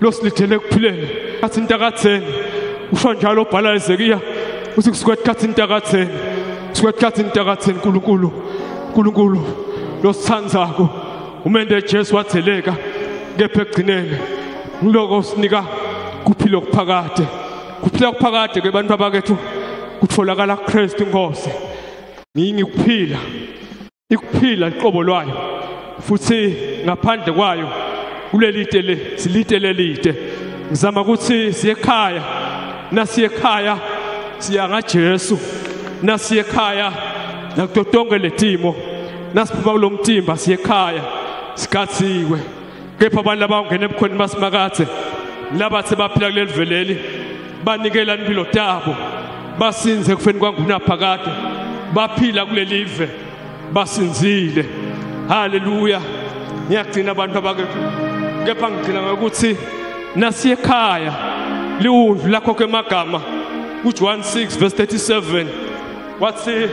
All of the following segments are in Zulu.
losilithele ekuphileni athi intakatheni usho njalo ubhala ezekiya uthi kusuka etikhathini intakatheni kusuka etikhathini intakatheni nkulunkulu nkulunkulu losithandzako umende jesu watheleka kepha ekugcineni ngiloko usinika kuphila okuphakade. Kuphila okuphakade ke bantu abakethu kutholakala kristu inkosi. Ngiyingi kuphila ikuphila iqobo lwayo futhi ngaphandle kwayo kuleli tele silite lelide ngizama ukuthi siye ekhaya. Nasiye ekhaya siya ngaJesu nasiye ekhaya nakutotonke letimo nasiphuma kulo mtimba siye ekhaya sikathiwe kepha abantu abangena ebukhweni basimakathe labathi baphila kuleli veleli banikela impilo tabo basinze kufeni kwangunaphakade baphila kuleli ve basinzile. Haleluya. Ngiyagcina abantu abakethu kepha ngigcina ngokuthi nasiye ekhaya liwundlu lakho kwemagama kuJohn 6 verse 37 wathi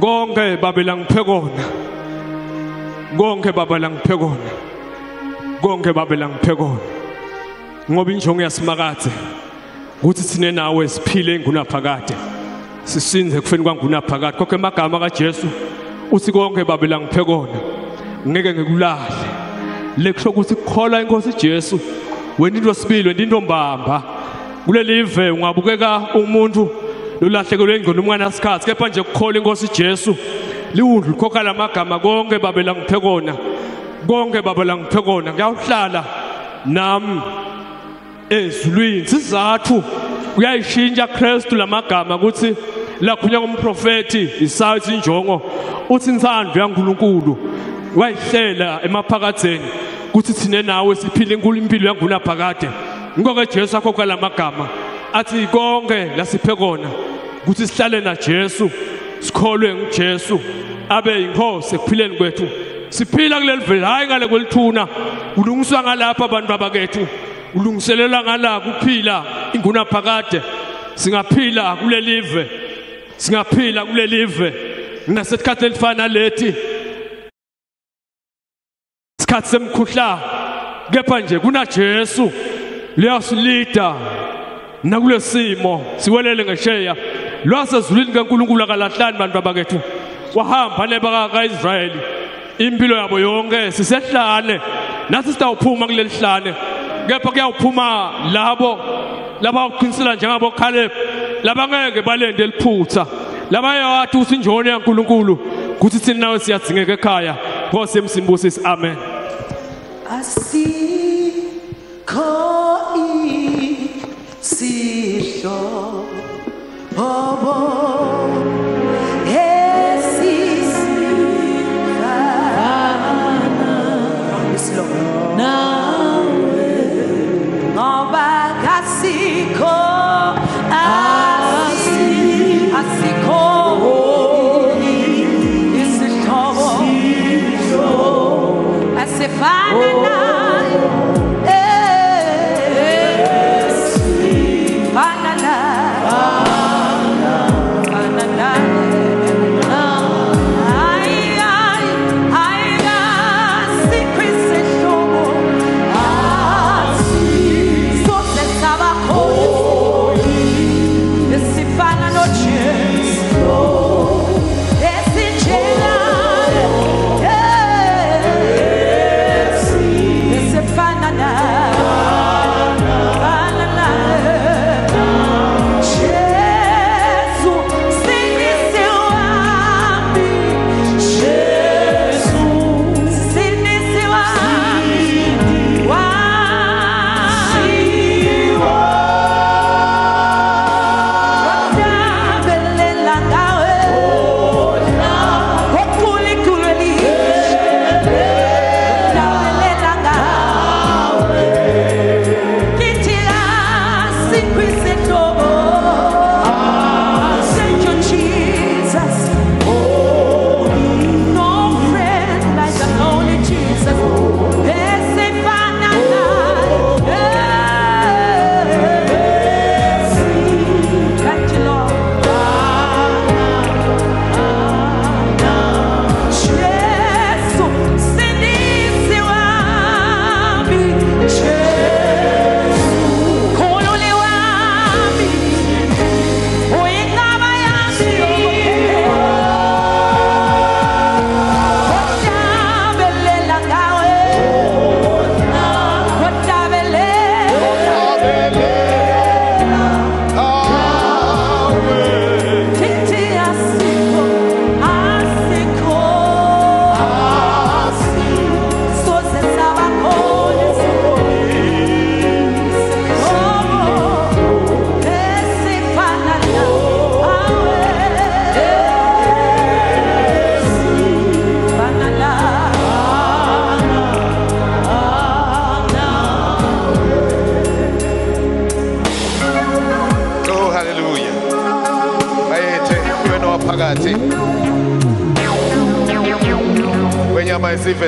konke babela ngiphe kona konke babela ngiphe kona konke babela ngiphe kona. Ngoba injongo yasimakade ukuthi sine nawe siphile ngunaphakade sisinze kufeni kwangunaphakade. Konke emagama kaJesu uthi konke babela ngiphe kona ngeke ngikulahle lekusho ukuthi kukholwa inkosi Jesu wena into sibili wena into mbamba kuleli ve ungabukeka umuntu lolahlekelwe ingqondo umncane asikhathi kepha nje kukhola inkosi Jesu. Liwundlu likhokha lamagama konke babela ngiphe kona konke babela ngiphe kona. Ngiyawuhlala nami ezulwini. Sizathu uyayishintsha Kristu lamagama ukuthi lakhunya ngumprofeti isayithi injongo uthi insando yaNkuluNkulu wayihlela emaphakatheni. Kuthi thine nawe siphile inkulu impilo yangunaphakade. Ngoko Jesu akho kwalamagama athi konke lasiphe kona. Ukuthi sihlale na Jesu sikholwe nguJesu abe inkosi ekuphileni kwethu. Siphila kuleli vele hayi ngale kwelithuna. Ulungiswa ngalapha abantu babakethu ulungiselela ngala kuphila ingunaphakade. Singaphila kulelive singaphila kulelive. Nasesikhathi elifana lethi isikhathi semkhuhlane kepha nje kuna Jesu liyasilida nakulesimo siwelele ngesheya. Lwasezulwini kaNkuluNkulu akalahlani bantu abakethu. Wahamba nebaka kaIsrayeli impilo yabo yonke sisehlane. Nathi sitawuphuma kuleli hlane kepha kuyawuphuma labo laba uqinisela njengabo Caleb labangeke balende liphutha laba yathi uthi injoni yaNkuluNkulu kuthi thina nawe siyadzingeka ekhaya. Nkosi emsimbusisi amen. Asikho isihlo obo ngoba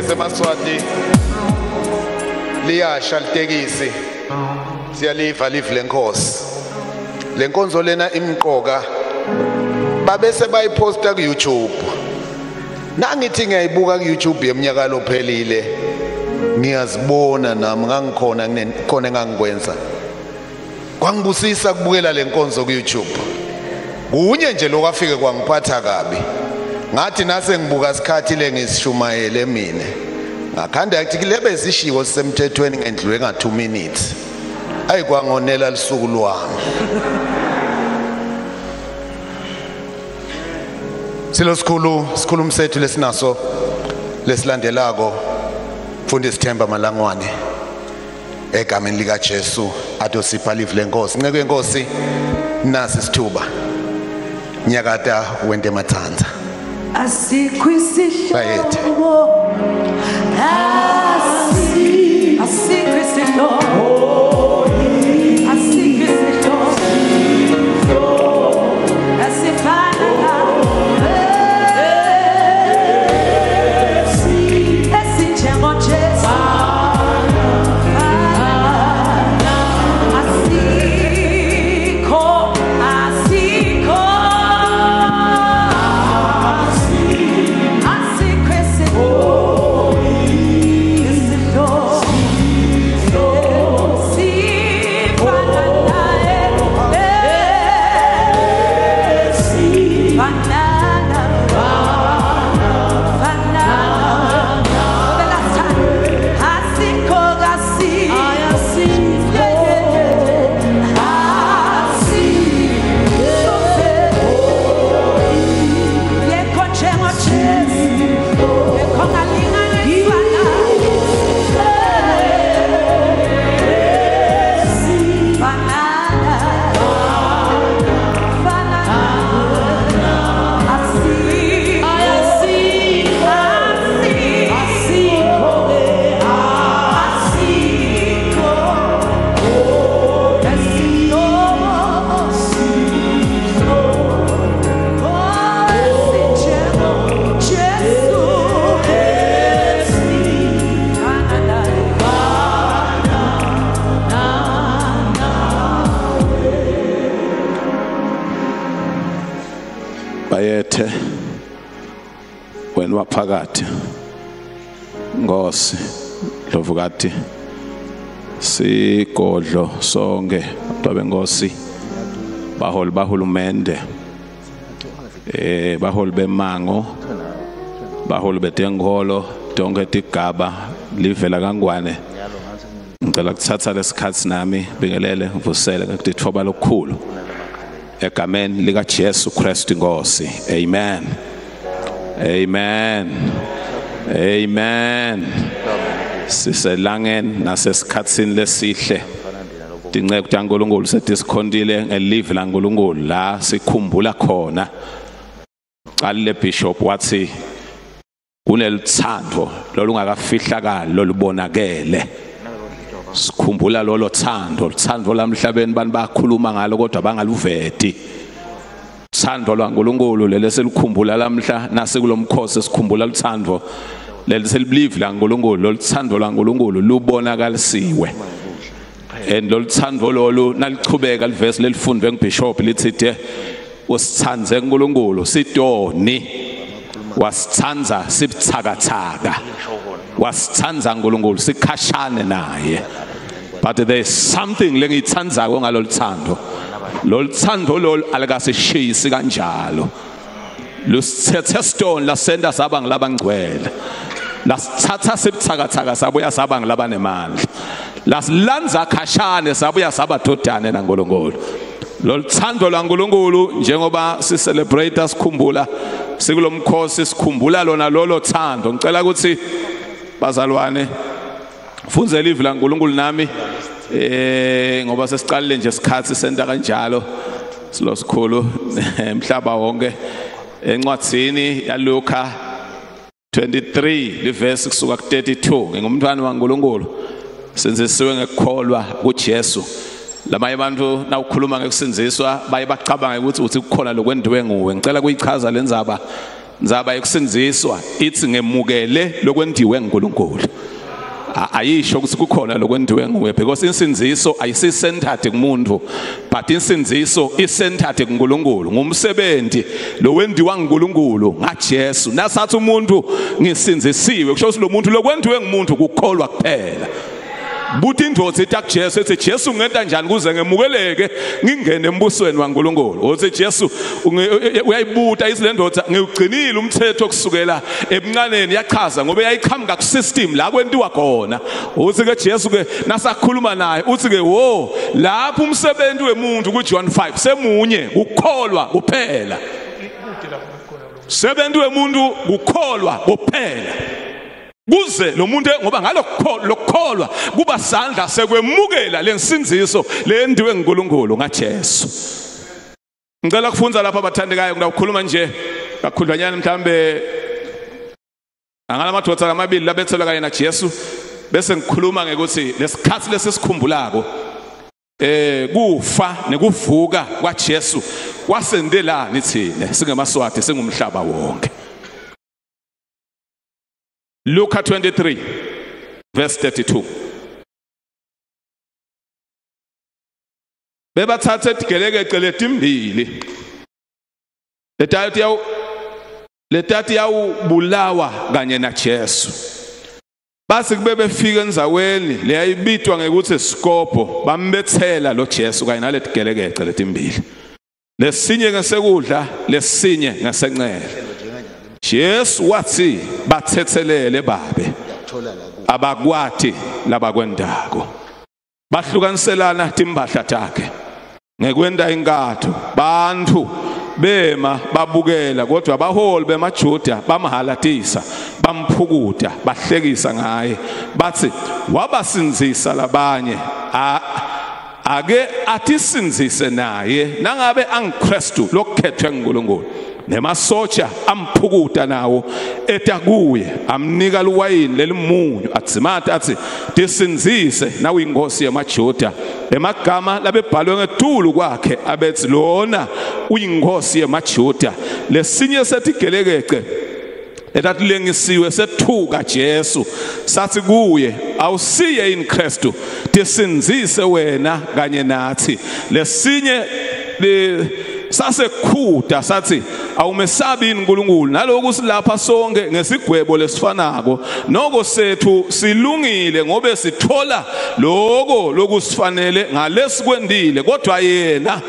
semaswati liyasha litekisi. Siyaliva live lenkosi lenkonzo lena imqoka babese bayiposta ku YouTube nangithi ngiyayibuka ku YouTube yeminyaka lophelile ngiyazibona nami ngangikhona khona engangikwenza. Kwangibusisa kubukela lenkonzo ku YouTube kunye nje lokwafike kwangiphatha kabi. Ngathi nase ngibuka sikhathi le ngisishumayele mina. Ngakhanda yathi kilebe sishiwo sisemthethweni ngendlule nga 2 minutes. Ayikwangonela lisuku lwami. Silo sikhulu sikhulumi sethu lesinaso lesilandelako mfundisi Themba Malangwane egameni lika Jesu atosipha live lenkosi nceke yenkosi nasi sithuba nyakata wente mathanza asikho isihlobo asi- asikho isihlobo dlovukati sigodlo sonke babe ngosi baholi bahulumende eh baholi bemango baholi betenkolo tonke tigaba livela kangwane. Ngicela kuthatha lesikhathi nami bingelele ngivusele ngikutithoba lokukhulu. Egameni lika Jesu Christ inkosi amen. Amen. Amen. Siselangeni nasesikhatsini lesihle. Tinceku taNkulunkulu setisikhondile ngelive laNkulunkulu la sikhumbula khona. Qalile bishop wathi kunelithando lolungakafihlakali lolubonakele. Sikhumbula lolo thando uthando lamhlabeni bani bakhuluma ngalo kodwa bangaluveti. Thando lwaNkulunkulu lele selikhumbula lamhla nasekulomkhosi sikhumbula luthando selibelieve laNkulunkulu loluthando lwaNkulunkulu lubonakalisiwe. And loluthando lolu nalichubeka livesi lelifundwe ngibishop lithi de usithandze uNkulunkulu sitoni wasithandza sibuthakathaka wasithandza uNkulunkulu sikhashane naye. But there is something lengiyithandzako ngaloluthando loluthando lolu alikasishisi kanjalo. Lusithethe stone lasenda saba ngilabangcwele. Lasithatha sibuthakathaka sabuya saba ngilabanemandla lasilandza khashane sabuya saba dodane naNkulunkulu loluthando lwaNkulunkulu njengoba si celebrate sikhumbula sikulomkhosi sikhumbula lona lolo thando. Ngicela ukuthi bazalwane funzela ivi laNkulunkulu nami eh ngoba sesiqalile nje isikhathi senta kanjalo. Silo sikhulu emhlaba wonke encwadzini yaLuka 23 liverse kusuka ku32 ngingumntwana waNkulunkulu senzisiwe ngekukholwa kuJesu. Lamanye abantu nawukhuluma ngekusinziswa baye bacabanga ukuthi uthi kukhona lokwendiwe nguwe. Ngicela kuyichaza lenzaba ndzaba. Yokusinziswa ithi ngemukele lokwendiwe nguNkulunkulu. Ayisho ukuthi kukhona lokwendiwe nguwe because insinziso ayisi-centered kumuntu but insinziso i-centered kuNkulunkulu. Ngumsebenzi lo wendiwa nguNkulunkulu ngaJesu nasathi umuntu ngisinzisiwe kusho ukuthi lo muntu lokwendiwe ngumuntu kukholwa kuphela. Buthi indoda ithi akujesu ethi jesu ngenta njani kuze ngemukeleke? Ngingene embusweni wankulunkulu uthi jesu uyayibuta ithi le ndoda ngiwugcinile umthetho kusukela ebuncaneni yachaza ngoba yayiqhamuka kusystem la kwentiwa khona. Uthi ke jesu ke nasakhuluma naye. Uthi ke wo lapho umsebenzi wemuntu kuJohn 5 semunye ukukholwa kuphela. Sebentu wemuntu kukholwa kuphela. Kuze lo muntu ngoba ngalokukholwa lokukholwa kuba sandla sekwemukela lensinziso lendiwe nguNkulunkulu ngaJesu. Ngicela kufunza lapha abathandekayo ngikukhuluma nje kakhudlwanyana mhlambe angalamadoda amabili labethelwa kanye naJesu bese ngikhuluma ngekuthi lesikhathi lesisikhumbulako eh kufa nekuvuka kwaJesu kwasendelani thina singemaswati singumhlaba wonke. Luka 23 verse 32 Bebathatha edigeleke letimbili letati yawu letati yawubulawa kanye naJesu. Base kube befika enzaweni leyayibitwa ngekuthi Sikopo bambethela lo Jesu kanye naletigeleke letimbili lesinye ngesekudla lesinye ngasencele Jesu wathi bathethelele babe abakwati labakwendako. Bahlukaniselana timbahla takhe. Ngekwenda inkatho bantu bema babukela kodwa abaholi bemajuda bamhalatisa bamphukuta bahlekisa ngaye. Bathi wabasinzisa labanye. Ake atisinzise naye. Nangabe angikristu lokukhethwe nguNkulunkulu. Nemasotsha amphukuta nawo etakuye amnika luwayini lelimunyu atsimata athi tisinzise nawe inkosi yamajuda. Emagama labebhalwe ngetulu kwakhe abethi lona uyinkosi yamajuda. Lesinye setigelekece etatulengisiwe sethuka Jesu sathi kuye awusiye in Kristu tisinzise wena kanye nathi. Lesinye le sasekhuda sathi awumesabi uNkulunkulu naloku silapha sonke ngesigwebo lesifanako. Noko sethu silungile ngobe sithola lokho lokusifanele ngalesikwendile kodwa yena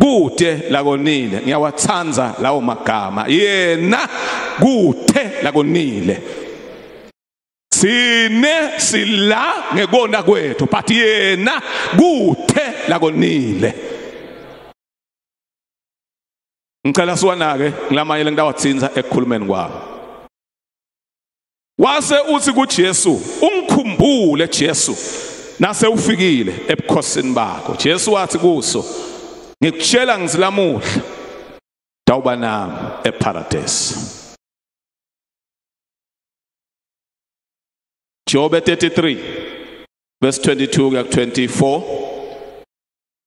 kude lakonile. Ngiyawathanza lawo magama. Yena kude lakonile. Sine sila ngekona kwethu but yena kude lakonile. Ngicela siwanake ngilamanye lengitawatsinza ekukhulumeni kwami. Wase uthi kuJesu ungikhumbule Jesu nase ufikile ebukhosini bakho. Jesu wathi kuso ngikutshela ngizilamuhla dawuba nami eparadise. Job 33 verse 22 kuya 24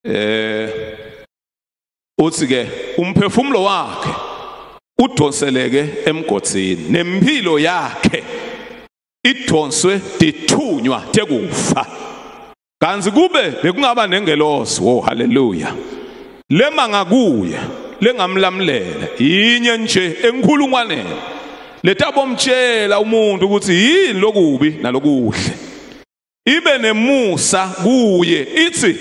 eh uthi ke umphefumulo wakhe udonseleke emgodzini nempilo yakhe idonswe dithunywa tekufa. Kanzi kube bekungaba nengelosi wo haleluya. Lema ngakuye lengamlamulela yinye nje enkhulungwaneni. Letabomtshela umuntu ukuthi yini lokubi nalokuhle. Ibe nemusa kuye ithi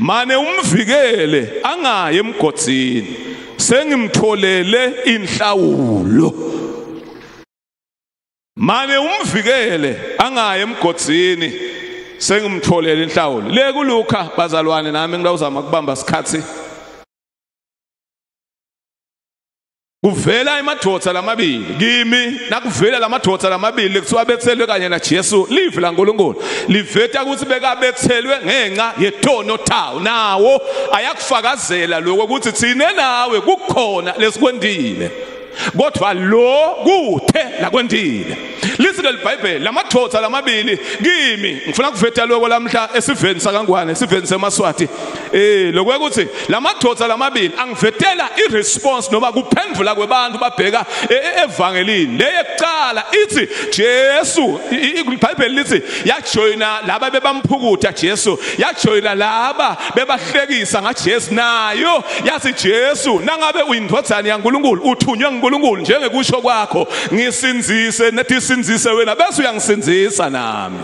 mane umvikele angaye emgodzini sengimtholele inhlawulo. Mane umvikele angaye emgodzini sengimtholele inhlawulo. Le kuluka bazalwane nami ngilawuzama kubamba isikhathi kuvela emadoda lamabili. Kimi? Nakuvela lamadoda lamabili kuthiwa bethelwe kanye naJesu live laNkulunkulu liveta ukuthi bekabethelwe ngenxa yetono tawo. Nawo ayakufakazela lokho ukuthi thine nawe kukhona lesikwendile. Kodwa lo kuthe lakwendile. Ke libhayibheli lamadoda lamabili kimi ngifuna kuvetha lokho lamhla esiveni sakangwane esiveni semaswati. Eh lokwe ukuthi lamadoda lamabili angivetela iresponse noma kuphendula kwebantu babheka e- e- evangelini. Leyekucala ithi Jesu ibhayibheli lithi yajoyina laba bebamphukutha Jesu. Yajoyina laba bebahlekisa ngaJesu nayo. Yathi Jesu nangabe uyindodana yaNkuluNkulu uthunywe nguNkulunkulu njengekusho kwakho ngisinzise nethi sinzise wena bese uyangisinzisa nami.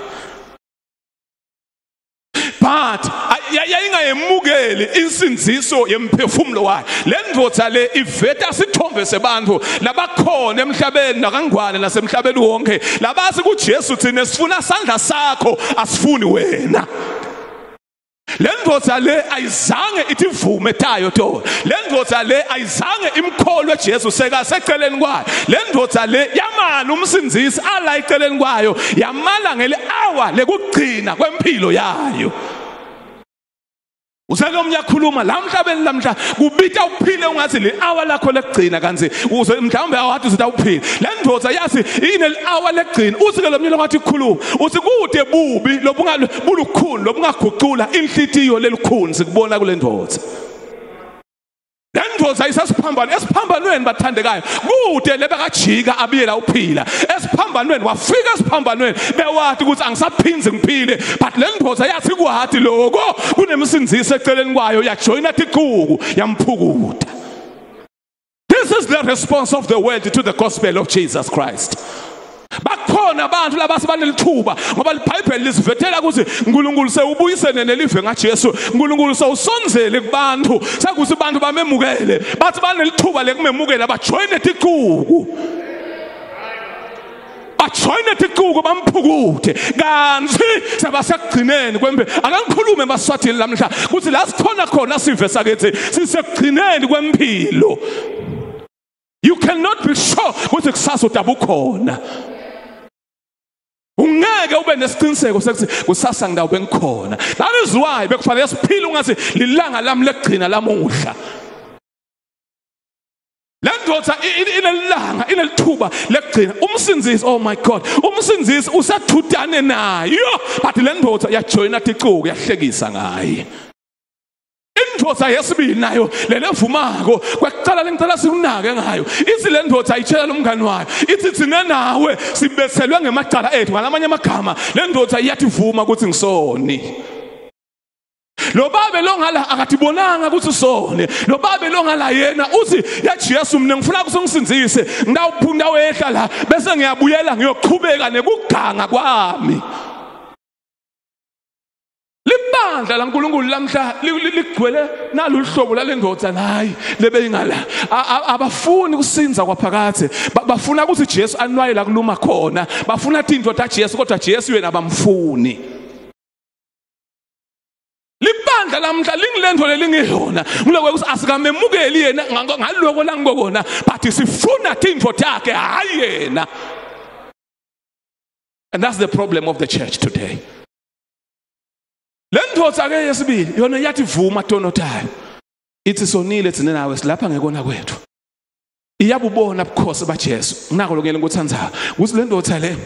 But ay- yayingayemukeli insinziso yemphefumulo wayo le ndoda le iveta sithombe sebantu labakhona emhlabeni nakangwane nasemhlabeni wonke. Labazi kuJesu thina sifuna sandla sakho asifuni wena. Le ndoda le ayizange ithi vume tayo to. Le ndoda le ayizange imkholwe Jesu seka seceleni kwayo. Le ndoda le yamala umsinzisi ala eceleni kwayo yamala ngele hour lekugcina kwempilo yayo. Usake umnyakhuluma la emhlabeni lamhla kubita uphile ungathi le hour lakho lekugcina kanzi uze mhlawumbe awathi uthi awuphile. Le ndoda yathi ine le hour lekugcina. Uthi ke lo myelo ngathi khuluma. Uthi kude bubi lobungalo bulukhuni lobungaguqula inhlitiyo lelikhuni sikubona kule ndoda. Le ndoda isasiphambano esiphambanweni bathandekayo. Kude lebekajika abiyela uphila. Esiphambanweni wafika esiphambanweni bewathi ukuthi angisaphinzi ngiphile. But le ndoda yathi kwathi lokho kunemsinziso eceleni kwayo yajoyina tiquku yamphukuta This is the response of the world to the gospel of Jesus Christ. Bakhona abantu labase banelithuba ngoba libhayibheli lisivethela ukuthi uNkulunkulu sewubuyisene nelive ngaJesu. uNkulunkulu sewusonzele kubantu. Sekuthi abantu bamemukele. Bathi banelithuba lekumemukela bajoyine tiquku bajoyine tiquku bamphukuthe. Kanzi sebasegcineni kwembe akangikhulume baswathini lamhla kuthi la sikhona khona sive sakethi sisekugcineni kwempilo. You cannot be sure ukuthi kusasa udaba ukhona ungeke ube nesiqiniseko sekuthi kusasa ngidawube ngikhona that is why bekufanele siphile ungathi lilanga lami lekugcina lamuhla. Le ndoda i- i- inelilanga inelithuba lekugcina umsinzisi oh my god umsinzisi usathudane nayo but le ndoda yajoyina ticuku yahlekisa ngaye. Indoda yesibili nayo lele vumako kwekuqala lengicela sikunake ngayo. Ithi le ndoda ayitshela lomngani wayo. Ithi thina nawe sibethelwe ngemacala ethu ngalamanye amagama. Le ndoda iyathi vuma ukuthi ngisoni lo babe lo ngala akatibonanga ukuthi usone lo babe lo ngala yena uthi ya Jesu mina ngifuna ukuthi ungisinzise ngidawuphunda wehla la? Bese ngiyabuyela ngiyoqhubeka nekuganga kwami. Libandla laNkulunkulu lamhla li- li- ligcwele naloluhlobo lalendoda nayi lebeyingala. Abafuni kusinza kwaphakathe Ba- bafuna ukuthi Jesu anwaye la kuluma khona. Bafuna tinto ta Jesu kodwa Jesu yena abamfuni. Libandla lamhla lingilento lelingeyona ngilokwe ukuthi asikamemukeli yena nga- ngaloko la ngikona but sifuna tinto takhe hayi yena. And that's the problem of the church today. Le ndoda ke yesibili yona yathi vuma tonotayo ithi sonile thina nawe silapha ngekona kwethu. Iyabubona ubukhosi baJesu. Nako lokuyela ngokuthandayo ukuthi le ndoda le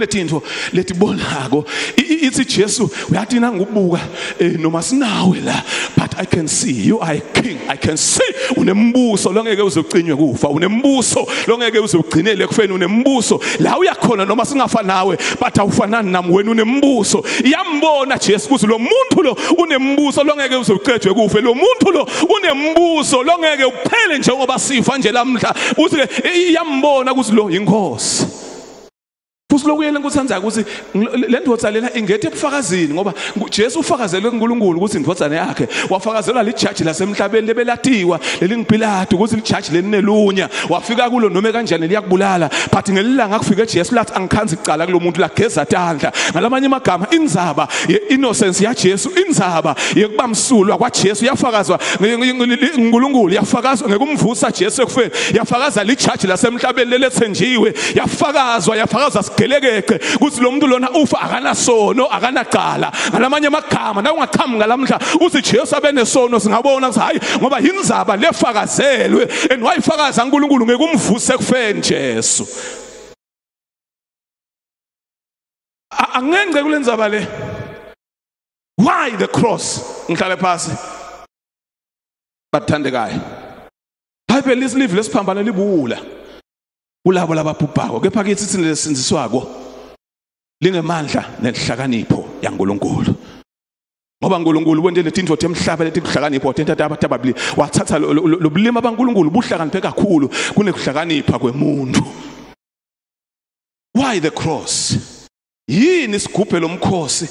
kunetinto letibonako. I- i- ithi Jesu uyathi nangubuka eh, noma sinawe la but I can see you are king. I can see unembuso longeke uzogcinywe kufa. Unembuso longeke uzogcinele kufeni unembuso. La uyakhona noma singafa nawe but awufanani nami wena unembuso. Iyambona Jesu ukuthi lo muntu lo unembuso longeke uzoqedwe kufe. Lo muntu lo unembuso longeke uphele njengoba sifa nje lamhla. Uthi iyambona ukuthi lo inkosi futhi lokuyela ngikuthandayo ukuthi ngilo- le ndoda lena ingethe ebufakazini ngoba ngu- Jesu ufakazelwe kuNkulunkulu ukuthi indodana yakhe wafakazelwa lijaji lasemhlabeni lebelatiwa lelingipilato ukuthi lijaji leninelunya wafika kulo noma kanjani liyakubulala but ngelilanga kufike Jesu lathi angikhanzi icala kulomuntu lageza tandla. Ngalamanye amagama inzaba ye-innocence yaJesu inzaba yekubamsulwa kwaJesu yafakazwa nge- nge- nge- uNkulunkulu yafakazwa ngekumvusa Jesu ekufeni. Yafakaza lijaji lasemhlabeni lelethenjiwe yafakazwa yafakaza sigelekeke ukuthi lo muntu lona ufa akanasono akanaqala. Ngalamanye amagama na ungaqhamuka ngalamhla uthi Jesu abenesono singabona ukuthi hayi ngoba yinzaba lefakazelwe and wayifakaza uNkulunkulu ngekumvusa ekufeni Jesu. Angengce kulendzaba le. Why the cross? Ngihlale phansi bathandekayo. Bible lisilive lesiphambano libula. Kulabo lababhubhako kepha kithi thina lesinziswako lingemandla nenhlakanipho yaNkuluNkulu ngoba uNkulunkulu wente letinto temhlaba letikuhlakanipho tentata abantu ababili wathatha lo- lo- lo- lobulima baNkulunkulu buhlakaniphe kakhulu kunekuhlakanipha kwemuntu. Why the cross? Yini isigubhe lomkhosi?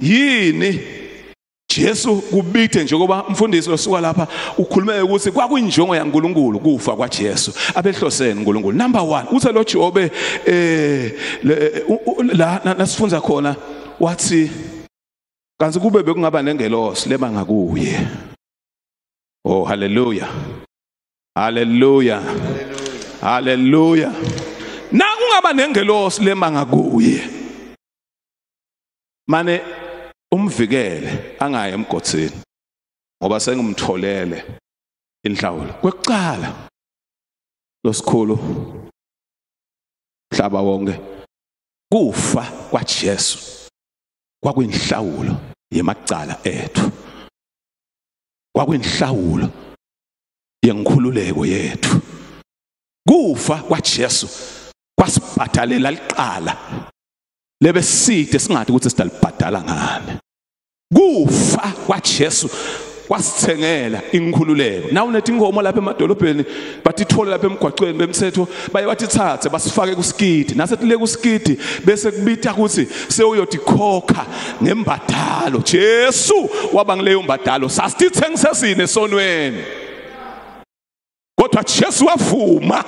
Yini Jesu kubithe njengoba umfundisi losuka lapha ukhulume ukuthi kwakuyinjongo yaNkuluNkulu kufa kwaJesu. Abehlosene uNkulunkulu number 1 uthe lo Jobe eh la na- nasifunza khona wathi kanti kube bekungaba nengelosi leba ngakuye oh haleluya haleluya haleluya na kungaba nengelosi lema ngakuye mane umvikele angaye emgotsini ngoba sengumtholele inhlawulo. Kwekuqala losikhulu mhlaba wonke kufa kwaJesu kwakuyinhlawulo yemacala ethu kwakuyinhlawulo yenkhululeko yethu. Kufa kwaJesu kwasibhadalela liqala. Lebe side singathi ukuthi sidalibhadala ngani? Kufa kwaJesu wasithengela inkhululeko. Nawu nethi inkomo lapha emadolobheni batithole lapha emgwaqweni bemthetho baye batithathe basifake kuskidi nasethi kuskidi bese kubitha ukuthi sewuyothi khokha ngembadalo. Jesu waba ngileyo mbadalo sasithengiswe sine sonweni kodwa Jesu wavuma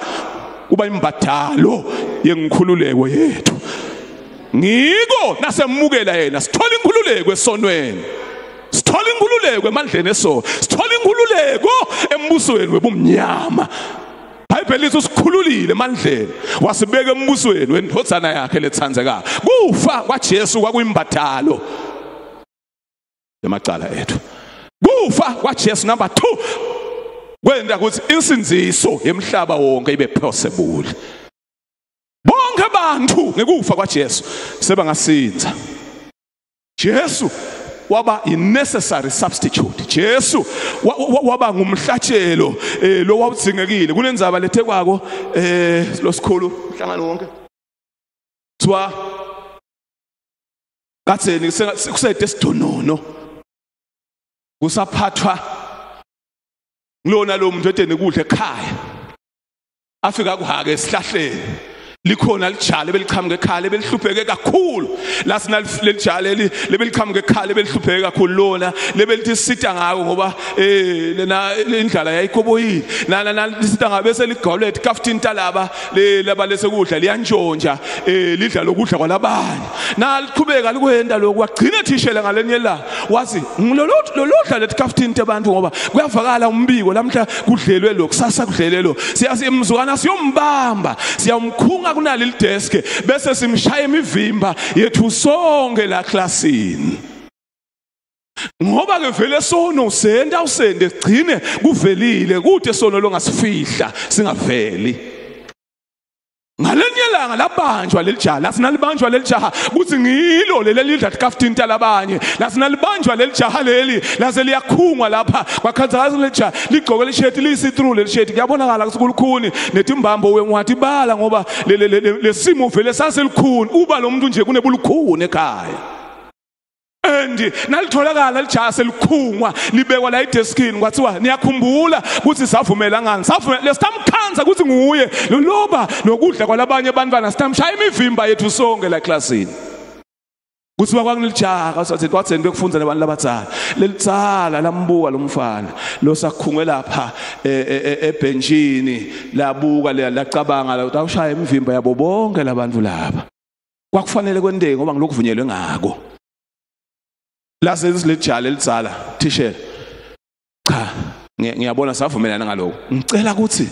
kuba imbadalo yengikhululeko yethu. Ngiko nasemukela yena. Sithola inkhululeko esonweni. Sithola inkhululeko emandleni eso. Sithola inkhululeko embusweni webumnyama. iBhayibheli lithi usikhululile emandleni. Wasibeka embusweni wendodzana yakhe lethandzekayo kufa kwaJesu kwakuyimbathalo lemacala ethu. Kufa kwaJesu number 2 kwenda ukuthi insinziso yemhlaba wonke ibe possible. Abantu ngekufa kwaJesu sebangasinza. Jesu waba necessary substitute. Jesu wa- wa- waba ngumhlatshelo eh lo wawudzingekile kunendzaba lethe kwako eh losikhulu umhlangano wonke. Twa katseni kusede sidonono. Kusaphathwa ngilona lo muntu etene kudla ekhaya. Afika kuhake esihlahleni. Likhona lijale belichamuka ekhaya lebelihlupheke kakhulu. Lasina lelijale lebelichamuka ekhaya belihlupheke kakhulu. Lona lebelithi sisita ngako ngoba eh lena indlala yayikoboyile nana nalisita ngabe bese kaftinta laba le laba lesekudla liyanjonja eh lidla lokudla kwalabanye. Naliqhubeka likwenda lokhu wagcina thishela ngalenye la wazi lolodla lethi kaftinta abantu ngoba kuyavakala umbiko lamhla kudlelwe lo kusasa kudlelwe lo siyasimzukana siyombamba siyamkhunga kunali lidesk bese simshaya imivimba yethu sonke la classini. Ngoba ke vele sono usenda usende sigcine kuvelile kude sono longasifihla singaveli. ngalelinye langa labanjwa leli jaha lasinalibanjwa leli jaha kutsi ngilo leli elidla tikafutini talabanye lasinalibanjwa leli jaha leli lase liyakhungwa lapha. Kwakhandzakazi lelijaha jaha ligcoke lisheti liyi-through sheti kuyabonakala kusukulukhuni netimbambo wenwatibala ngoba lesimo vele saselikhuni. Uba lo muntu nje kunebulukhuni ekhaya. And nalitholakala lijaha selikhungwa libekwa la edeskini kwathiwa niyakhumbula ukuthi savumela ngani? Savumela lesitamkhanza ukuthi nguye. Loloba nokudla kwalabanye abantwana sitamshaya imivimba yethu sonke la classini kuthiwa kwakunelijaha sathi kwatheni bekufunza nabantu labadzala. Lelitsala lambuka lomfana lo sakhungwe lapha eh, eh, eh, ebenchini labuka la- lacabanga la awushaya imivimba yabo bonke labantu laba. Kwakufanele kwendeke ngoba ngilokuvunyelwe ngako. Lasenzi lejala elitsala thishela cha ngiya- ngiyabona savumelana ngaloko ngicela ukuthi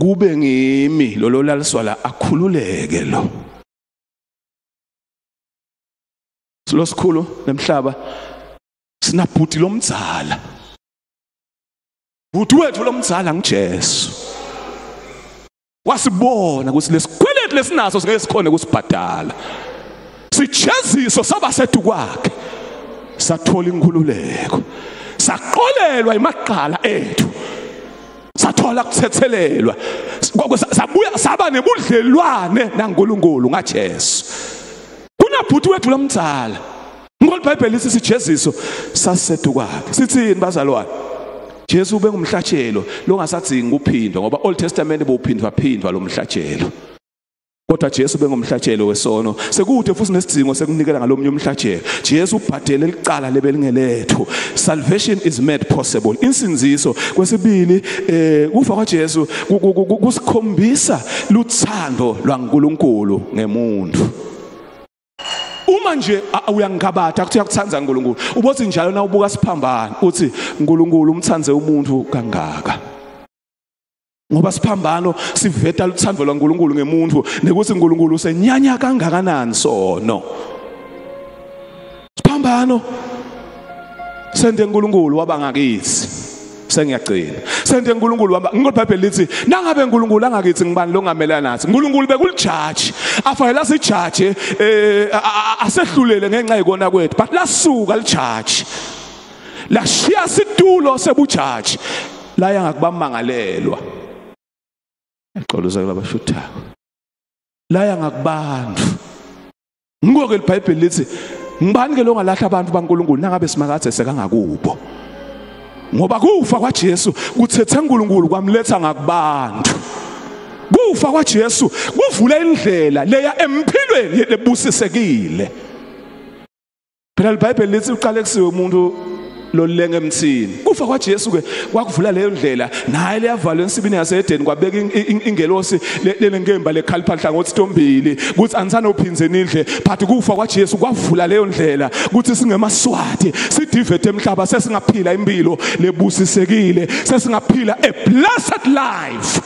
kube ngimi lo lolaliswa la akhululeke lo. Lo sikhulu nemhlaba sinabhuti lomdzala bhuti wethu lomdzala ngijesu. Wasibona ukuthi lesikweletu lesinaso singeke sikhone kusibhadala sijeziso sabasedu kwakhe. Sathola inkululeko saqolelwa imaqala ethu. Sathola kuthethelelwa sabuya saba nebudlelwane naNkulunkulu ngaJesu kunabhuti wethu lomdzala. Ngoba iBhayibheli lithi sijeziso sasedu kwakhe. Sithini bazalwane? Jesu ube ngumhlatshelo. Longasadzingi ukuphindwa ngoba Old Testament bowuphindwa phindwa lo mhlatshelo. Kodwa Jesu bengumhlatshelo wesono. Sekude futhi nesidingo sekunikela ngalomnye umhlatshelo. Jesu ubhadele licala lebelingelethu salvation is made possible. Insinziso kwesibili eh kufa kwaJesu ku- ku- ku- kusikhombisa luthando lwaNkulunkulu ngemuntu. Uma nje uyangabatha kuthi uyakuthanza uNkulunkulu ubothi njalo na ubuka siphambana uthi uNkulunkulu umthanze umuntu kangaka. Ngoba siphambano siveta luthando lwaNkulunkulu ngemuntu nekuthi uNkulunkulu usenyanya kangakanani sono? Siphambano. Sende uNkulunkulu wabangakithi sengiyagcina sende uNkulunkulu waba ngoBhayibheli lithi nangabe uNkulunkulu angakithi ngibani longamelana nathi? uNkulunkulu bekulijaji afayela sijaje eh asehlulele ngenxa yikona kwethu but lasuka lijaji lashiya situlo sebujaji laya ngakubamangalelwa Exolisa labashuthayo. Laya ngakubantu. Ngoko iBhayibheli lithi ngibani ke longalahla abantu baNkulunkulu nangabe simakathe sekangakubo. Ngoba kufa kwaJesu kuthethe uNkulunkulu kwamletha ngakubantu. Kufa kwaJesu kuvula indlela leya empilweni lebusisekile. Phela iBhayibheli lithi uqale kusiwe umuntu lolenge emthini kufa kwaJesu ke kwakuvula leyo ndlela naye leyavalwa ensibini yaseEden kwabeka in- in- ingelosi le- lenenkemba lekhalipha hlangothi stombili kuthi anisanophindze nidle but kufa kwaJesu kwavula leyo ndlela kuthi singemaswati sidivete emhlaba sesingaphila impilo lebusisekile sesingaphila a blessed life.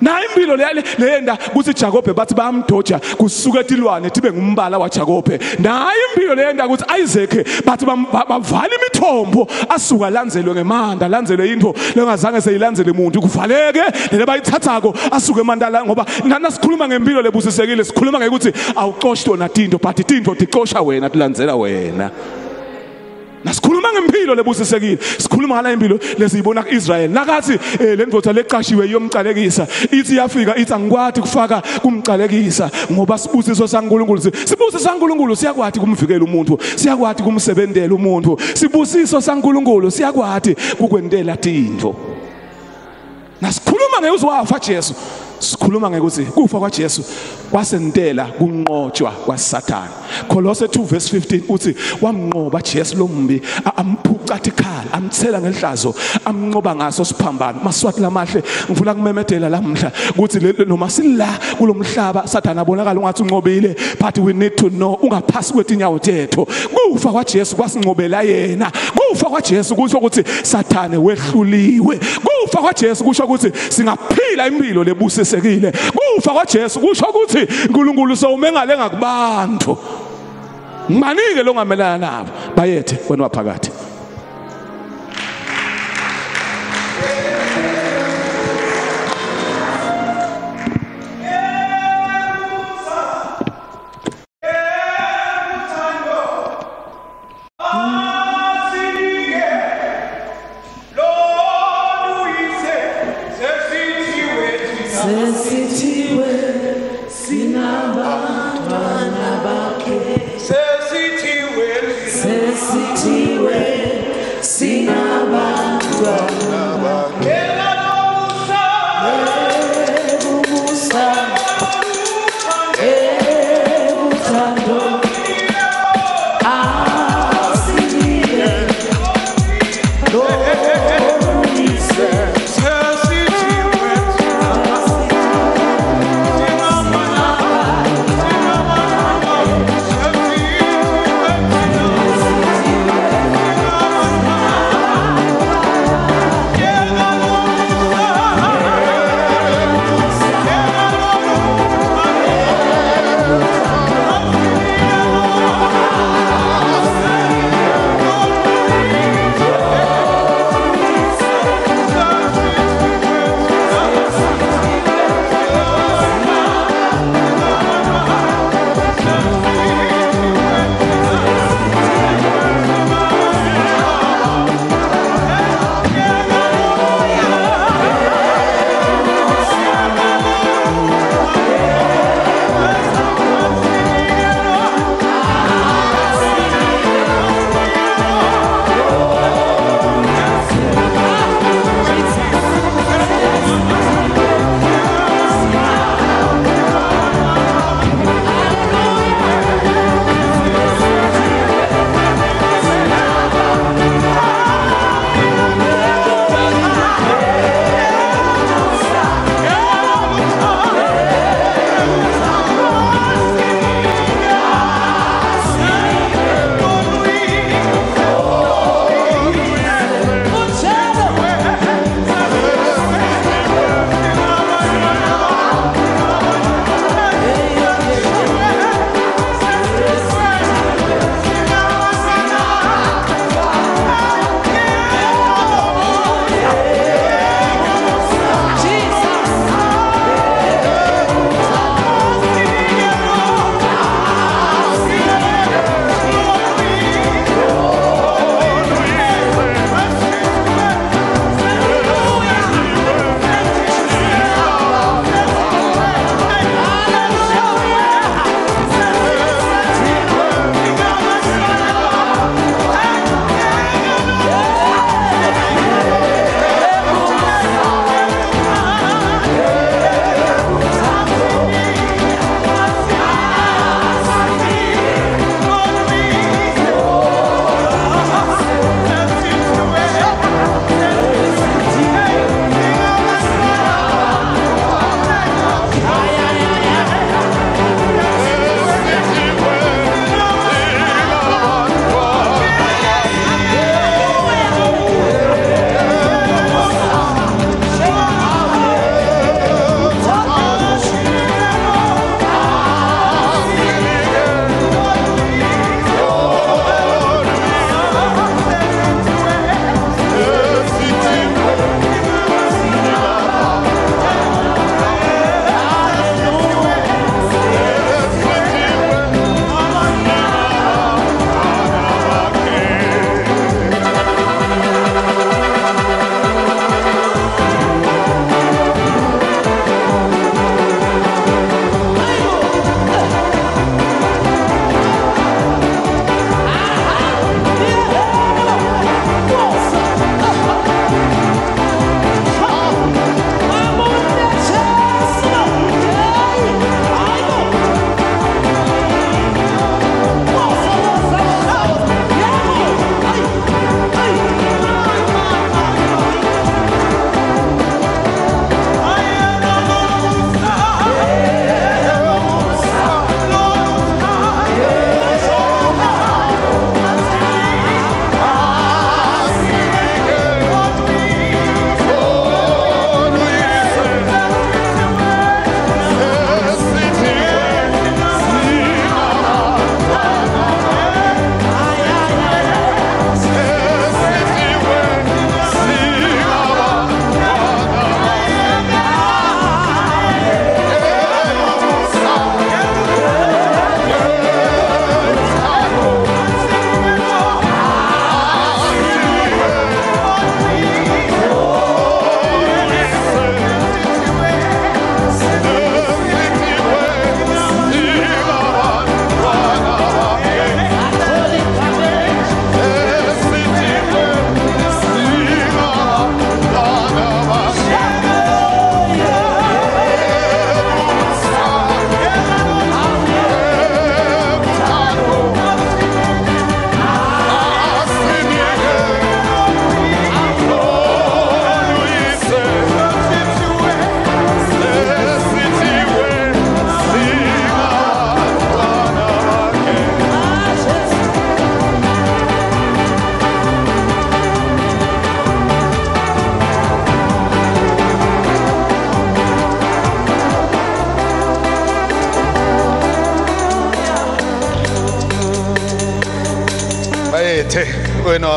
Na impilo le leyenda kuthi Jacob bathi bayamdoja kusuka etilwane tibe ngumbala waJacob na impilo leyenda kuthi Isaac bathi bam- ba- bavala imithombo asuka lanzelwe ngemanda lanzelwe into lengazange seyilandzele umuntu kuvaleke lele bayithathako asuke emandala ngoba nana sikhuluma ngempilo lebusisekile sikhuluma ngekuthi awucoshi wona tinto but tinto ticosha wena tilandzela wena. Nasikhuluma ngempilo lebusisekile. Sikhuluma ngala impilo lesiyibona kuIsrael. Nakathi eh, le ndvodza leqashiwe yomcalekisa ithi yafika ithi angikwathi kufaka kumcalekisa ngoba sibusiso saNkulunkulu. Sibusiso saNkulunkulu siyakwathi kumvikela umuntu, siyakwathi kumsebentela umuntu. Sibusiso saNkulunkulu siyakwathi kukwentela tintfo. Nasikhuluma ngekuthi wafa Jesu. Sikhuluma ngekuthi kufa kwaJesu kwasentela kunqotshwa kwaSathane. Kolose 2 verse 15 uthi wamnqoba Jesu lombi a- amphuca ikhala amthela ngehlazo amnqoba ngaso siphambano. Maswati lamahle ngifuna kumemedela lamhla ukuthi noma sila kulomhlaba Sathane abonakala ungathi unqobile but we need to know ungaphasi kwetinyawo tethu. Kufa kwaJesu kwasinqobela yena. Kufa kwaJesu kusho ukuthi Sathane wehluliwe kufa kwaJesu kusho ukuthi singaphila impilo lebusisekile kufa kwaJesu kusho ukuthi uNkulunkulu sowumengale ngakubantu. Manike longamelana nabo? Bayethe wena waphakathi.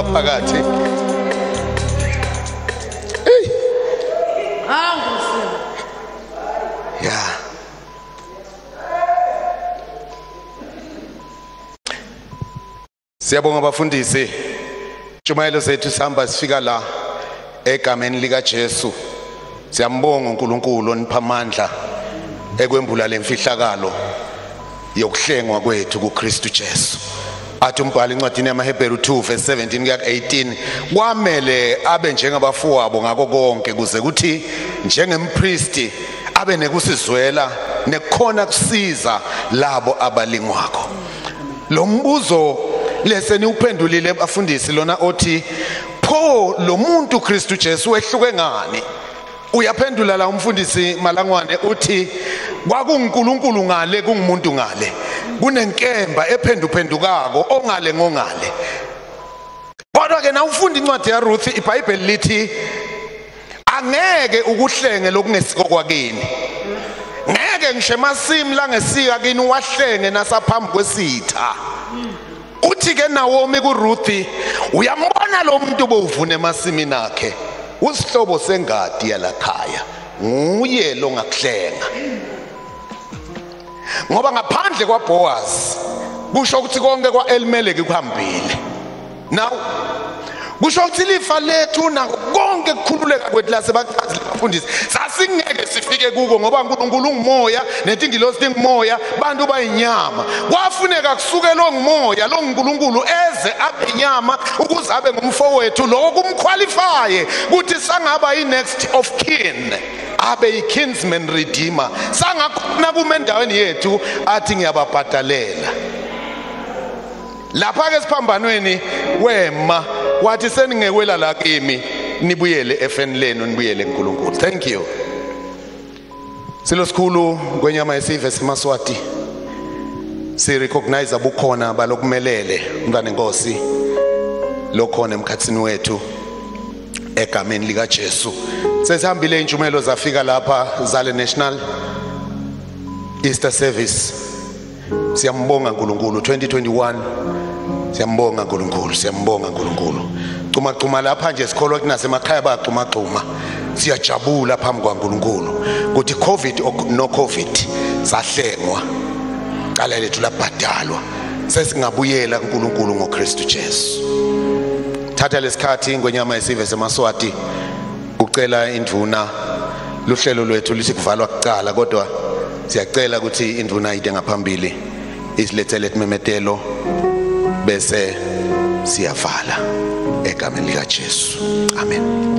Wena waphakathi ya. Siyabonga abafundisi tshumayelo zethu sihamba sifika la egameni likaJesu siyambonga uNkulunkulu onipha amandla ekwembula lemfihlakalo yokuhlengwa kwethu kuKristu Jesu. Athi umbhali incwadini yamaHebheru 2 verse 17 kuya 18 kwamele abe njengabafowabo ngako konke kuze kuthi njengempristi abe nekusizwela nekhona kusiza labo abalingwako. Lo mbuzo leseni uphendulile abafundisi lona othi pho lo muntu Kristu Jesu wehluke ngani? Uyaphendula la umfundisi malangwane uthi kwakunguNkulunkulu ngale kungumuntu ngale. Kunenkemba ephenduphendukako ongale ngongale. Kodwa ke nawufunda incwadi yaRuth iBhayibheli lithi angeke ukuhlenge lokungesiko kwakini. Ngeke ngisho emasimi langesika kini wahlenge nasaphambi kwesitha. Uthi ke Naomi kuRuth uyambona lo muntu bowuvuna emasimini akhe? Usihlobo sengadi yalakhaya. Nguye lo ngakuhlenga ngoba ngaphandle kwaBoaz kusho ukuthi konke kwaElimeleki kuhambile. Now kusho ukuthi lifa lethu nako konke kukhululeka kwethu lasebaqhazi labafundisi. Sasingeke sifike kuko ngoba uNkulunkulu ungumoya netingilosi tingumoya bantu bayinyama. Kwafuneka kusuke lo ngumoya lo nguNkulunkulu eze abe inyama ukuze abe ngumfowethu lokho kumqualify ukuthi sangaba i-next of kin abe i-kinsman redeemer. Sangakhona kuma endaweni yethu athi ngiyababhadalela. Lapha ke siphambanweni wema wathi seningewela la kimi nibuyele efeni lenu nibuyele kuNkulunkulu thank you. Silo sikhulu kwenyama yesive simaswati si recognize abukhona balokumelele umntana enkosi lokhona emkhatsini wethu egameni lika Jesu sesihambile injumelo zafika lapha zale national Easter service. Siyambonga uNkulunkulu 2021 siyambonga uNkulunkulu siyambonga uNkulunkulu cuma cuma lapha nje sikholwa kunasemakhaya bacuma cuma siyajabula phambi kwaNkulunkulu ukuthi covid no covid sahlengwa. Cala lethu labhadalwa. Sesingabuyela kuNkulunkulu ngoKristu Jesu. Thatha lesikhathi ngwenyama yesive semaswati ucela indvuna luhlelo lwethu lisikuvalwa kucala kodwa siyacela ukuthi indvuna ide ngaphambili isilethele imemetelo bese siyavala egameni lika Jesu amen.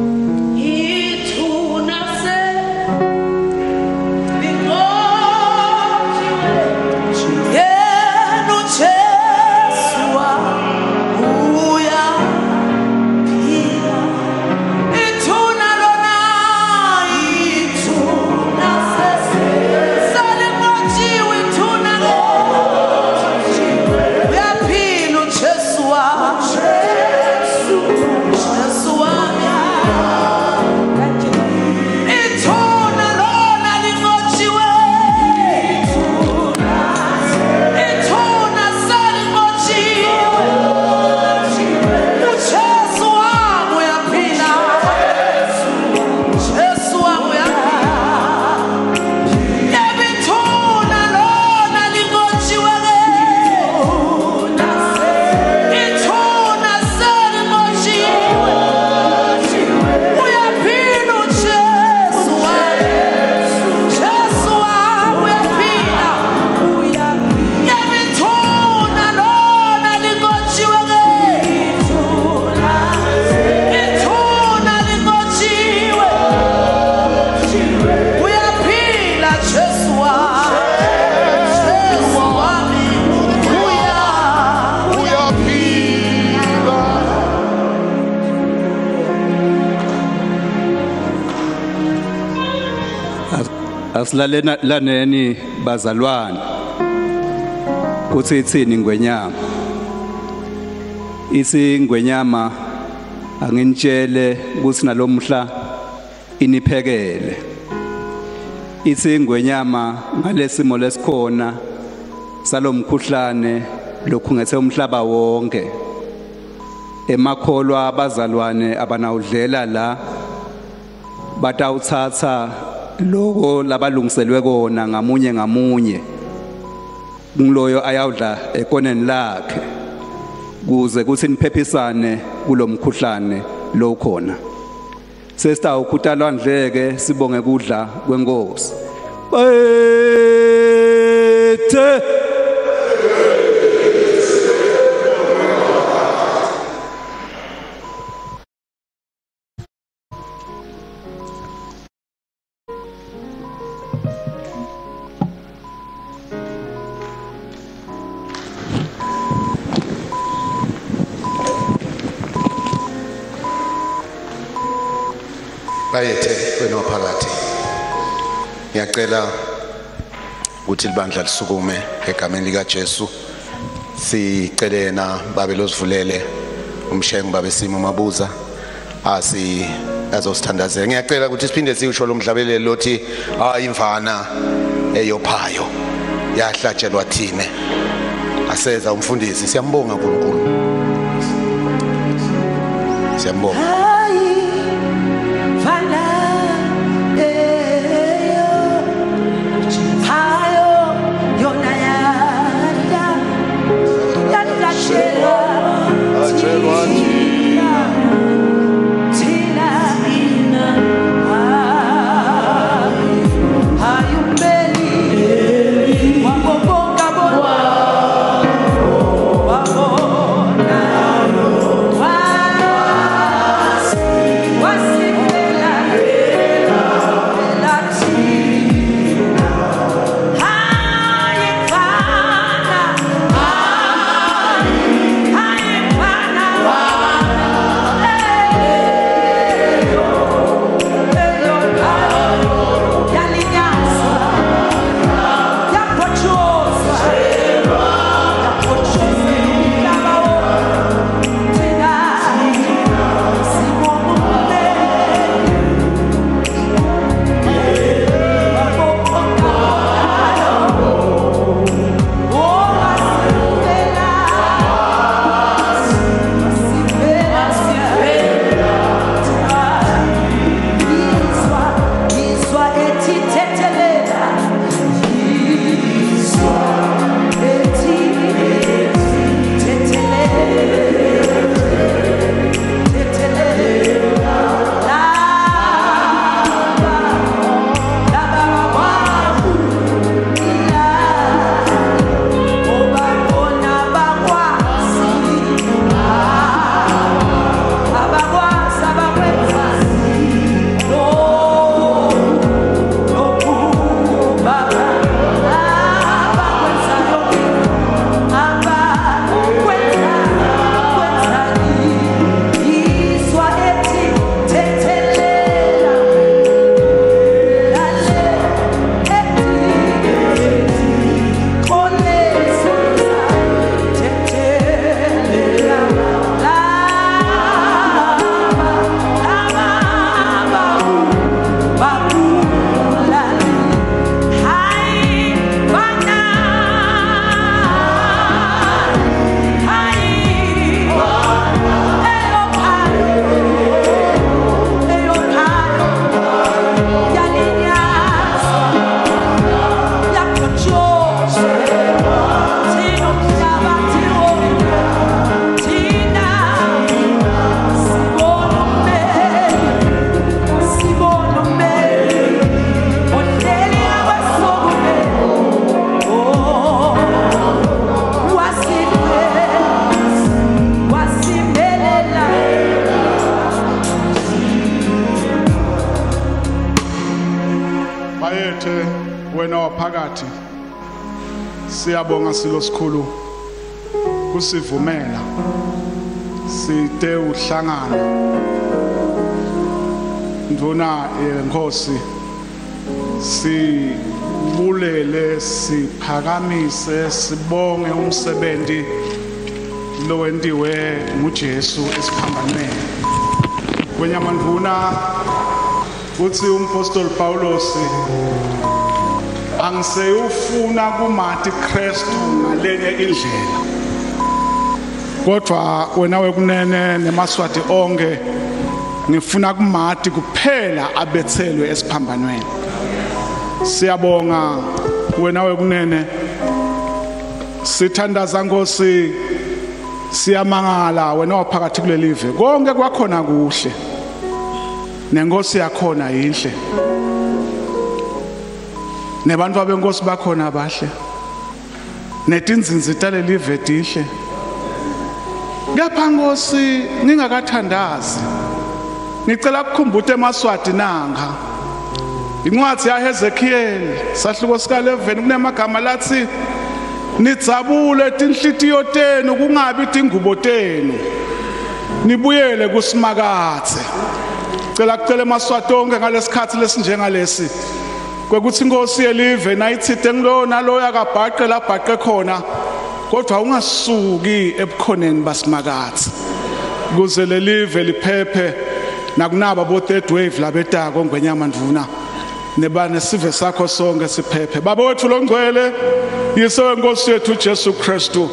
Asilalena laneni bazalwane. Kuthi ithini ngwenyama? Isi ngwenyama anginitshele ukuthi nalomhla iniphekele. Ithi ngwenyama ngalesimo lesikhona salomkhuhlane lokhungethe umhlaba wonke. Emakholwa abazalwane abanawudlela la batawuthatha loko labalungiselwe kona ngamunye ngamunye. Ngiloyo ayawudla ekoneni lakhe kuze kuthi niphephisane kulomkhuhlane lo khona. Sesitawukhuthalwa ndleke sibonge kudla kwenkosi. Bethe ukuthi libandla lisukume egameni likaJesu. Sicele yena babe lozivulele umshengu babe simo mabuza. Asi azosithandazela ngiyacela ukuthi siphinde siyisho lo mhlabeleli lothi hayi imvana eyophayo yahlatshelwa thine aseza umfundisi. Siyambonga uNkulunkulu siyambonga. Hayi, silo sikhulu kusivumela. Site uhlangana. Nduna yenkosi sibulele siphakamise sibonge umsebenzi lowentiwe nguJesu esiphambanweni kwenyamandvuna uthi umpostoli Paulos angiseyufuna kumati Kristu ngalenye indlela. Kodwa wena wekunene nemaswati onke ngifuna kumati kuphela abethelwe esiphambanweni. Siyabonga wena wekunene. Sithandaza Nkosi siyamangala wena waphakathi kulelive konke kwakhona kuhle. Nenkosi yakhona yinhle. Nebantu abenkosi bakhona abahle. Netinzinzi talelive dihle. Kepha Nkosi ngingakathandazi. Ngicela ukukhumbuta emaswati nanga. Incwadi yaHezekiel sahluko sika 11 kunemagama lathi nidzabule tinhlitiyo tenu kungabi tingubo tenu. Nibuyele kusimakathe cela kucela emaswati onke ngalesikhathi lesinjengalesi. Kwekuthi inkosi yelive nayithide ngilo nalo yakabhaqe labhaqe khona kodwa ungasuki ebukhoneni basimakathe kuze lelive liphephe nakunaba bo third wave labetako ngwenyama ndvuna nebane sive sakho sonke siphephe. Baba wethu longcwele yise wenkosi yethu uJesu Kristu.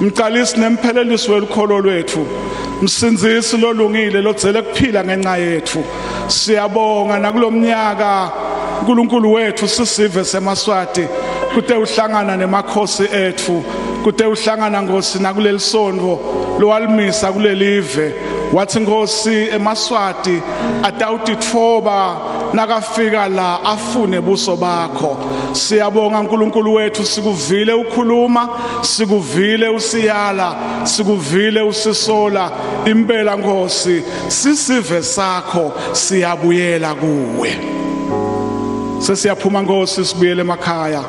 Mqalisi nemphelelisi welukholo lwethu msindzisi lolungile lodzele kuphila ngenxa yethu. Siyabonga nakulomnyaka uNkulunkulu wethu sisive semaswati. Kude uhlangana nemakhosi ethu. Kude uhlangana ngosi nakuleli sondvo lowalimisa kulelive. Wathi inkosi emaswati atawutitfoba nakafika la afune buso bakho. Siyabonga uNkulunkulu wethu sikuvile ukhuluma sikuvile usiyala sikuvile usisola. Impela nkosi sisive sakho siyabuyela kuwe. Sesiyaphuma nkosi sibuyele emakhaya.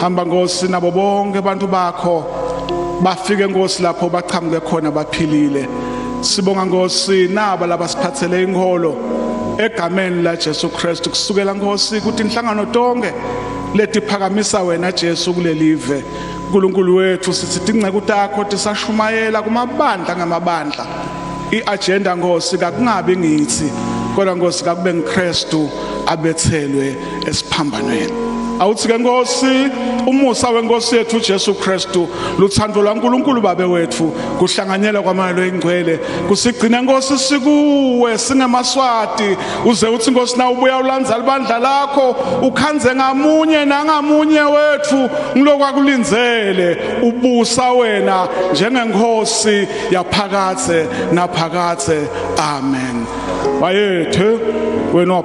Hamba nkosi nabo bonke abantu bakho. Bafike nkosi lapho bachamuke khona baphilile. Sibonga nkosi naba labasiphathele ingholo egameni la Jesu Kristu kusukela nkosi ukuthi inhlangano tonke letiphakamisa wena Jesu kulelive. uNkulunkulu wethu sithi tingceke takho tisashumayela kumabandla ngamabandla. Iagenda nkosi kakungabi ngithi kodwa nkosi kakube ngikristu abethelwe esiphambanweni. Awuthi ke nkosi umusa wenkosi yethu uJesu Kristu luthando lwaNkulunkulu babe wethu kuhlanganyela kwamalelo engcwele. Kusigcina nkosi sikuwe singemaswati. Uze uthi nkosi na ubuya ulandza libandla lakho ukhanze ngamunye nangamunye wethu ngilokwakulinzele ubusa wena njengenkosi yaphakathe naphakathe. Amen. Wayethe wena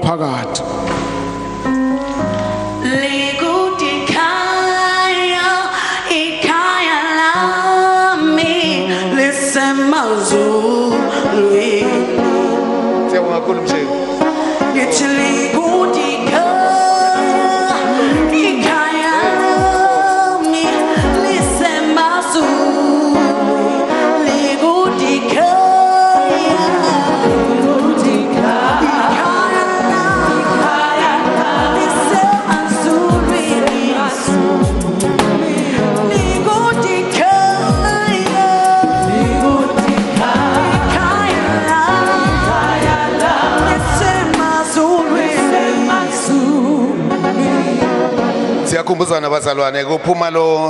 bazalwane kuphuma lo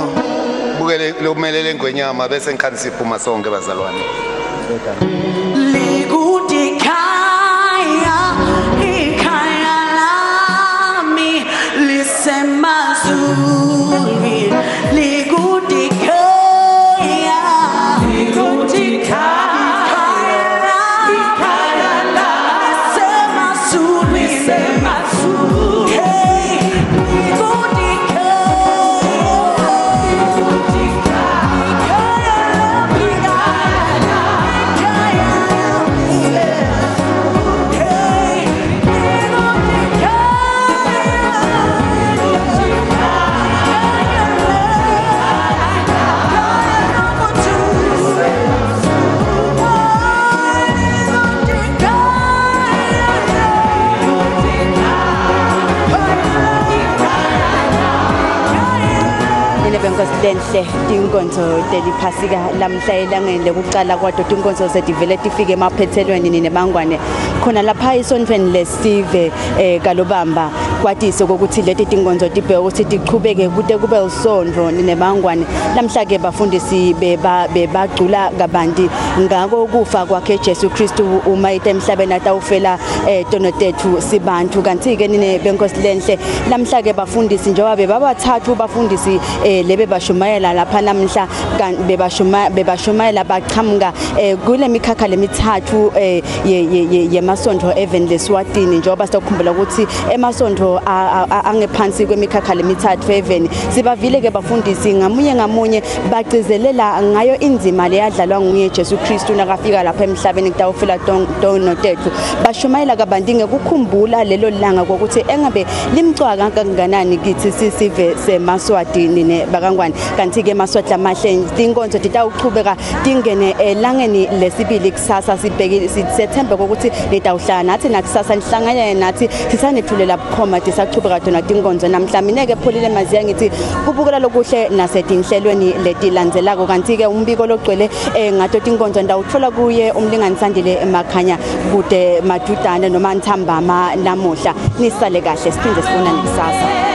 bukele lokumelele ngwenyama bese ngikhani siphuma sonke bazalwane Likudikaya, ikaya lami. Lenhle tinkonzo teliphasika lamhla elangeni lekucala kwato tinkonzo setivele tifike emaphethelweni nebangwane. Khona lapha esonfeni lesive eh kalobamba kwatise kokuthi leti tinkonzo tibheke ukuthi tichubeke kude kube lisondro nebangwane. Lamhla ke bafundisi beba bebagcula kabanti ngako kufa kwakhe Jesu Kristu uma ite emhlabeni atawufela eh tonotethu sibantu kanti ke nine benkosi lenhle lamhla ke bafundisi njengoba bebabathathu bafundisi eh lebe bashumayela lapha namhla bebashuma bebashumayela bachamuka eh kule mikhakha lemithathu ye- ye- ye- yemasondro even leswatini njengoba sitokhumbula ukuthi emasondro a- a- a- angephansi kwemikhakha lemithathu even sibavile ke bafundisi ngamunye ngamunye bagcizelela ngayo inzima leyadlalwa nguye Jesu Kristu nakafika lapha emhlabeni kutawufela tonotethu bashumayela kabanti ngekukhumbula lelo langa kokuthi engabe limcwaka kangakanani kithi sisive semaswatini nebakangwane kanti ke maswati amahle tinkonzo titawuchubeka tingene elangeni lesibili kusasa sibheke sithembe ukuthi nitawuhlala nathi nakusasa nihlangane nathi sisanethulela bukhoma tisachubeka tona tinkonzo namhla mina ke pholile maziya ngithi kubukela lokuhle nasetinhlelweni letilandzelako kanti ke umbiko logcwele eh, ngato tinkonzo ndawuthola kuye umlinganisandile emakhanya kude madudane noma ntambama namuhla. Nisale kahle siphinde sibonane kusasa.